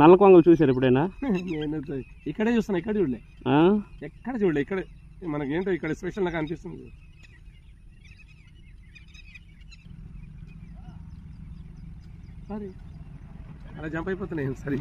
నల్ల కొంగలు చూసారు ఎప్పుడైనా ఇక్కడే చూస్తున్నా ఇక్కడ చూడలే. ఎక్కడ చూడలే ఇక్కడ. మనకి ఏంటో ఇక్కడ స్పెషల్ నాకు అనిపిస్తుంది. సారీ అలా జంప్ అయిపోతున్నాయి సరే